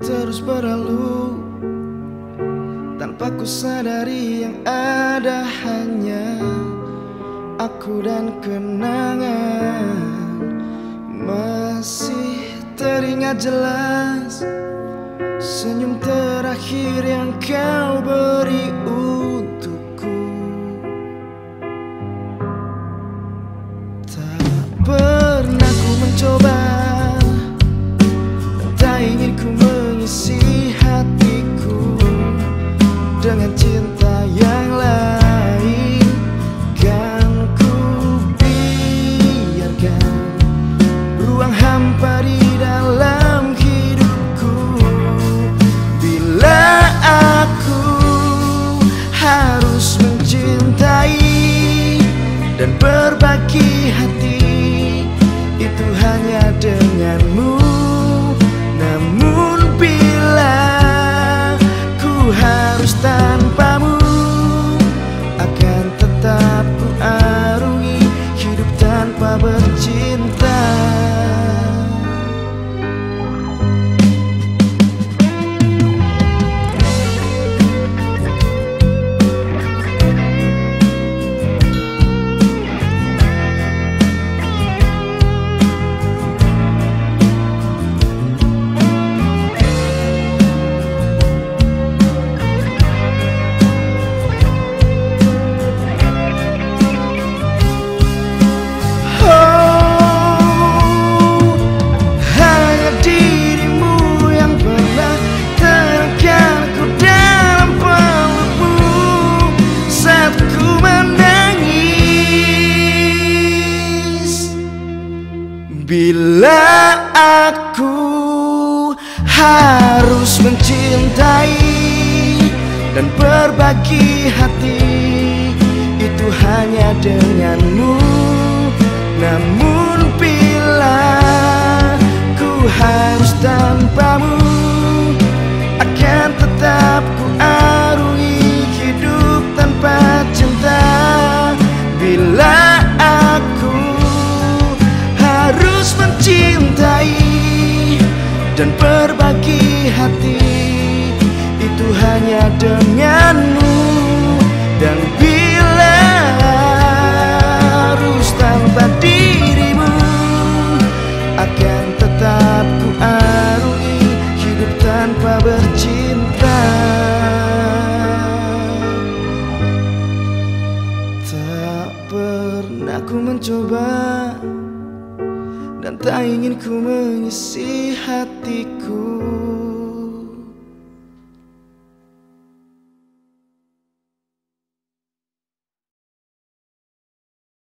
terus berlalu. Tanpa ku sadari yang ada hanya Aku dan kenangan. Masih teringat jelas Senyum terakhir yang kau beri berbagi Bila aku harus mencintai dan berbagi hati itu hanya denganmu. Namun bila ku harus tanpamu akan tetap ku dan berbagi hati. Itu hanya denganmu dan bila harus tanpa dirimu akan tetap ku arungi hidup tanpa bercinta. Tak pernah ku mencoba dan tak ingin ku mengisi hatiku